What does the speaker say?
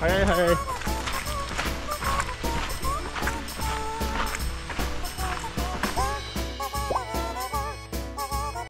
係係。